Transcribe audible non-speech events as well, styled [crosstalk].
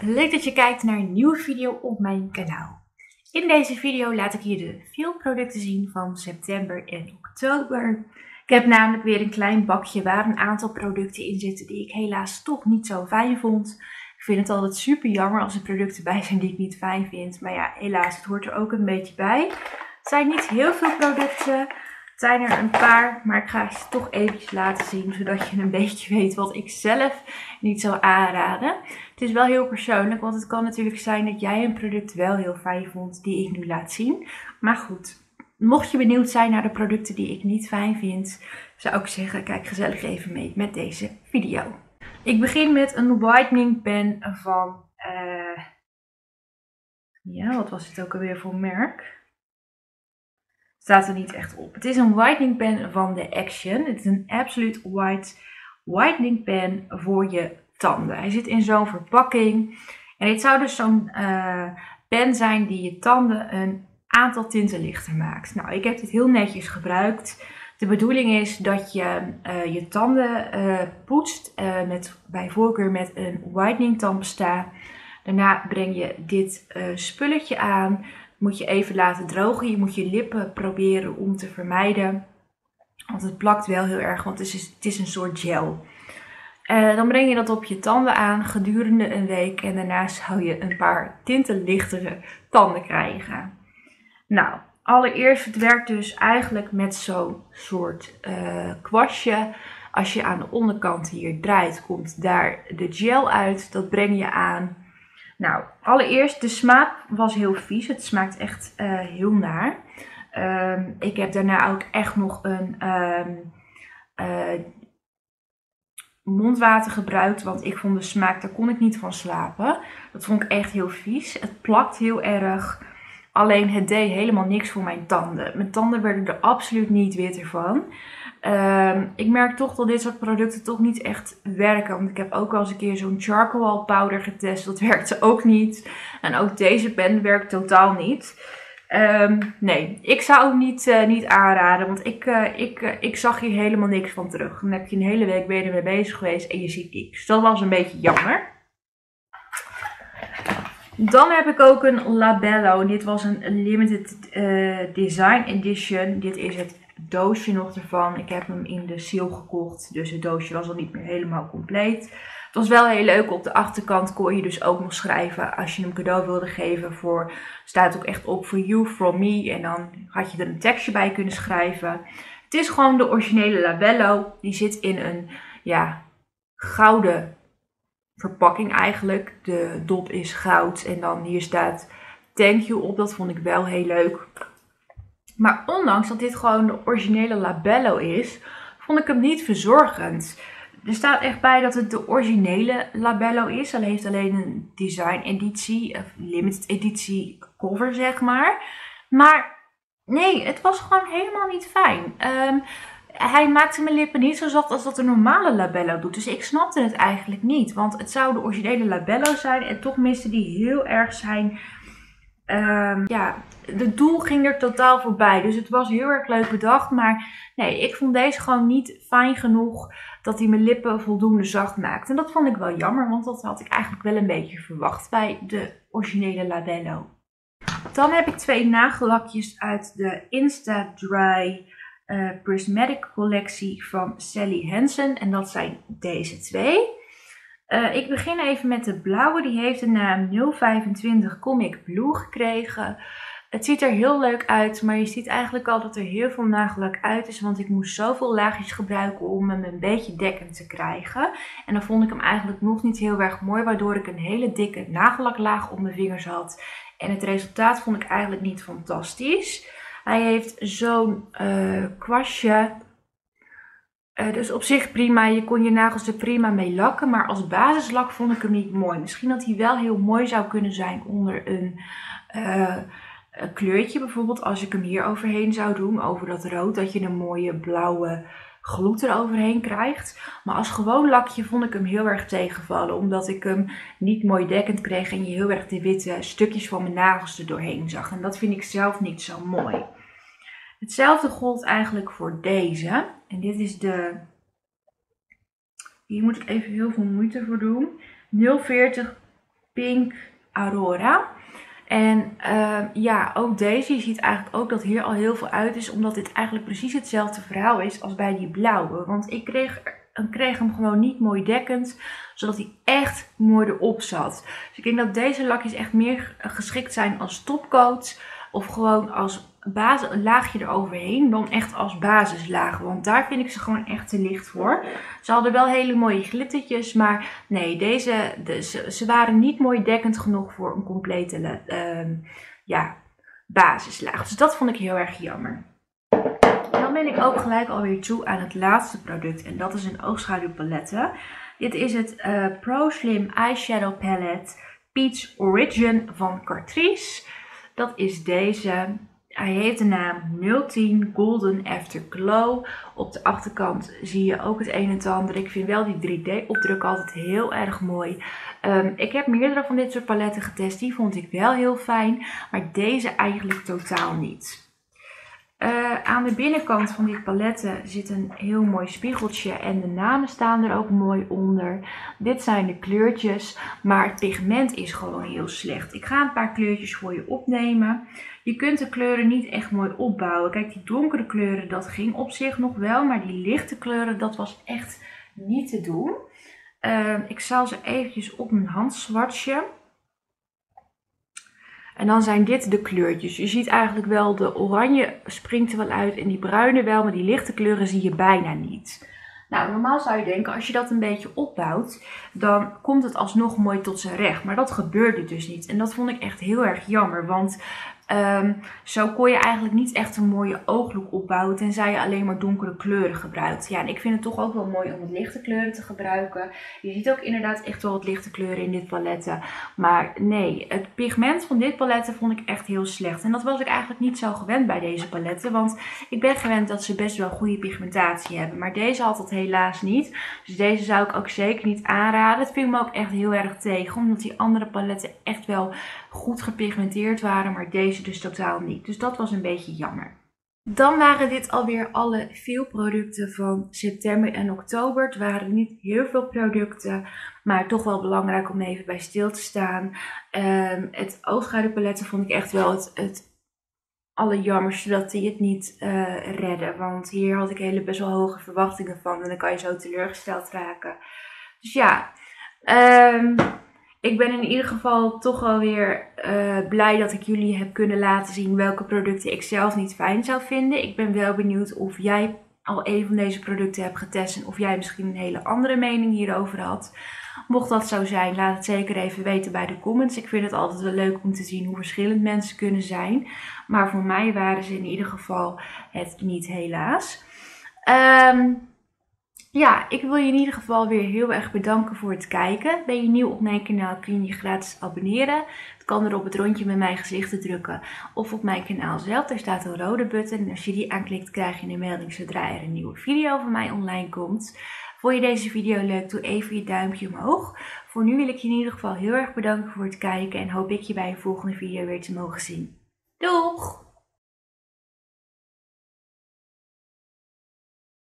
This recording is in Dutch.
Leuk dat je kijkt naar een nieuwe video op mijn kanaal. In deze video laat ik je de veel producten zien van september en oktober. Ik heb namelijk weer een klein bakje waar een aantal producten in zitten die ik helaas toch niet zo fijn vond. Ik vind het altijd super jammer als er producten bij zijn die ik niet fijn vind. Maar ja, helaas, het hoort er ook een beetje bij. Het zijn niet heel veel producten. Het zijn er een paar, maar ik ga ze toch eventjes laten zien, zodat je een [laughs] beetje weet wat ik zelf niet zou aanraden. Het is wel heel persoonlijk, want het kan natuurlijk zijn dat jij een product wel heel fijn vond die ik nu laat zien. Maar goed, mocht je benieuwd zijn naar de producten die ik niet fijn vind, zou ik zeggen, kijk gezellig even mee met deze video. Ik begin met een whitening pen van, uh, ja, wat was het ook alweer voor merk? Staat er niet echt op. Het is een whitening pen van de Action. Het is een Absolute White whitening pen voor je tanden. Hij zit in zo'n verpakking. En dit zou dus zo'n uh, pen zijn die je tanden een aantal tinten lichter maakt. Nou, ik heb dit heel netjes gebruikt. De bedoeling is dat je uh, je tanden uh, poetst, met, bij voorkeur met een whitening tandpasta. Daarna breng je dit spulletje aan. Moet je even laten drogen. Je moet je lippen proberen om te vermijden. Want het plakt wel heel erg, want het is, het is een soort gel. Uh, dan breng je dat op je tanden aan gedurende een week en daarna zou je een paar tintenlichtere tanden krijgen. Nou, allereerst het werkt dus eigenlijk met zo'n soort uh, kwastje. Als je aan de onderkant hier draait, komt daar de gel uit. Dat breng je aan. Nou, allereerst de smaak was heel vies. Het smaakt echt uh, heel naar. Um, ik heb daarna ook echt nog een um, mondwater gebruikt, want ik vond de smaak, daar kon ik niet van slapen. Dat vond ik echt heel vies. Het plakt heel erg. Alleen het deed helemaal niks voor mijn tanden. Mijn tanden werden er absoluut niet witter van. Um, ik merk toch dat dit soort producten toch niet echt werken. Want ik heb ook wel eens een keer zo'n charcoal powder getest. Dat [laughs] werkte ook niet. En ook deze pen werkt totaal niet. Um, nee, ik zou hem niet, uh, niet aanraden, want ik, uh, ik, uh, ik zag hier helemaal niks van terug. Dan heb je een hele week je ermee bezig geweest en je ziet niks. Dat was een beetje jammer. Dan heb ik ook een Labello. Dit was een limited design edition. Dit is het doosje nog ervan. Ik heb hem in de seal gekocht, dus het doosje was al niet meer helemaal compleet. Het was wel heel leuk. Op de achterkant kon je dus ook nog schrijven als je hem cadeau wilde geven. Voor, staat ook echt op voor you, from me. En dan had je er een tekstje bij kunnen schrijven. Het is gewoon de originele labello. Die zit in een ja, gouden verpakking eigenlijk. De dop is goud. En dan hier staat thank you op. Dat vond ik wel heel leuk. Maar ondanks dat dit gewoon de originele labello is, vond ik hem niet verzorgend. Er staat echt bij dat het de originele Labello is. Hij heeft alleen een design editie, of limited editie cover zeg maar. Maar nee, het was gewoon helemaal niet fijn. Um, hij maakte mijn lippen niet zo zacht als dat een normale Labello doet. Dus ik snapte het eigenlijk niet. Want het zou de originele Labello zijn. En toch miste die heel erg zijn... Um, ja, de doel ging er totaal voorbij. Dus het was heel erg leuk bedacht. Maar nee, ik vond deze gewoon niet fijn genoeg dat hij mijn lippen voldoende zacht maakt. En dat vond ik wel jammer, want dat had ik eigenlijk wel een beetje verwacht bij de originele Labello. Dan heb ik twee nagellakjes uit de Insta Dry uh, Prismatic collectie van Sally Hansen. En dat zijn deze twee. Uh, ik begin even met de blauwe. Die heeft de naam 025 Comic Blue gekregen. Het ziet er heel leuk uit, maar je ziet eigenlijk al dat er heel veel nagellak uit is. Want ik moest zoveel laagjes gebruiken om hem een beetje dekkend te krijgen. En dan vond ik hem eigenlijk nog niet heel erg mooi, waardoor ik een hele dikke nagellaklaag om mijn vingers had. En het resultaat vond ik eigenlijk niet fantastisch. Hij heeft zo'n uh, kwastje. Uh, dus op zich prima, je kon je nagels er prima mee lakken. Maar als basislak vond ik hem niet mooi. Misschien dat hij wel heel mooi zou kunnen zijn onder een... Uh, een kleurtje bijvoorbeeld, als ik hem hier overheen zou doen, over dat rood, dat je een mooie blauwe gloed eroverheen krijgt. Maar als gewoon lakje vond ik hem heel erg tegenvallen, omdat ik hem niet mooi dekkend kreeg en je heel erg de witte stukjes van mijn nagels er doorheen zag. En dat vind ik zelf niet zo mooi. Hetzelfde gold eigenlijk voor deze. En dit is de... Hier moet ik even heel veel moeite voor doen. 040 P Pink Aurora. En ehm, ja, ook deze, je ziet eigenlijk ook dat hier al heel veel uit is, omdat dit eigenlijk precies hetzelfde verhaal is als bij die blauwe. Want ik kreeg, kreeg hem gewoon niet mooi dekkend, zodat hij echt mooi erop zat. Dus ik denk dat deze lakjes echt meer geschikt zijn als topcoat of gewoon als basis, een laagje eroverheen dan echt als basislaag. Want daar vind ik ze gewoon echt te licht voor. Ze hadden wel hele mooie glittertjes, maar nee, deze, de, ze, waren niet mooi dekkend genoeg voor een complete uh, ja, basislaag. Dus dat vond ik heel erg jammer. dan ben ik ook gelijk alweer toe aan het laatste product en dat is een oogschaduwpalette. Dit is het uh, Pro Slim Eyeshadow Palette Peach Origin van Catrice. Dat is deze. Hij heeft de naam 010 Golden Afterglow. Op de achterkant zie je ook het een en ander. Ik vind wel die 3D-opdruk altijd heel erg mooi. Um, ik heb meerdere van dit soort paletten getest. Die vond ik wel heel fijn. Maar deze eigenlijk totaal niet. Uh, aan de binnenkant van dit paletten zit een heel mooi spiegeltje en de namen staan er ook mooi onder. Dit zijn de kleurtjes, maar het pigment is gewoon heel slecht. Ik ga een paar kleurtjes voor je opnemen. Je kunt de kleuren niet echt mooi opbouwen. Kijk, die donkere kleuren, dat ging op zich nog wel, maar die lichte kleuren, dat was echt niet te doen. Uh, ik zal ze eventjes op mijn hand swatchen. En dan zijn dit de kleurtjes. Je ziet eigenlijk wel, de oranje springt er wel uit en die bruine wel, maar die lichte kleuren zie je bijna niet. Nou, normaal zou je denken, als je dat een beetje opbouwt, dan komt het alsnog mooi tot zijn recht. Maar dat gebeurde dus niet. En dat vond ik echt heel erg jammer, want Um, zo kon je eigenlijk niet echt een mooie ooglook opbouwen, tenzij je alleen maar donkere kleuren gebruikt. Ja, en ik vind het toch ook wel mooi om wat lichte kleuren te gebruiken. Je ziet ook inderdaad echt wel wat lichte kleuren in dit paletten. Maar nee, het pigment van dit paletten vond ik echt heel slecht. En dat was ik eigenlijk niet zo gewend bij deze paletten, want ik ben gewend dat ze best wel goede pigmentatie hebben. Maar deze had dat helaas niet. Dus deze zou ik ook zeker niet aanraden. Het viel me ook echt heel erg tegen, omdat die andere paletten echt wel goed gepigmenteerd waren, maar deze dus totaal niet. Dus dat was een beetje jammer. Dan waren dit alweer alle veel producten van september en oktober. Het waren niet heel veel producten, maar toch wel belangrijk om even bij stil te staan. Um, het oogschaduwpaletten vond ik echt wel het, het allerjammerste dat die het niet uh, redden. Want hier had ik hele best wel hoge verwachtingen van en dan kan je zo teleurgesteld raken. Dus ja, um, ik ben in ieder geval toch wel weer uh, blij dat ik jullie heb kunnen laten zien welke producten ik zelf niet fijn zou vinden. Ik ben wel benieuwd of jij al een van deze producten hebt getest en of jij misschien een hele andere mening hierover had. Mocht dat zo zijn, laat het zeker even weten bij de comments. Ik vind het altijd wel leuk om te zien hoe verschillend mensen kunnen zijn. Maar voor mij waren ze in ieder geval het niet helaas. Um, ja, ik wil je in ieder geval weer heel erg bedanken voor het kijken. Ben je nieuw op mijn kanaal kun je je gratis abonneren. Het kan er op het rondje met mijn gezicht te drukken of op mijn kanaal zelf. Daar staat een rode button en als je die aanklikt krijg je een melding zodra er een nieuwe video van mij online komt. Vond je deze video leuk? Doe even je duimpje omhoog. Voor nu wil ik je in ieder geval heel erg bedanken voor het kijken en hoop ik je bij een volgende video weer te mogen zien. Doeg!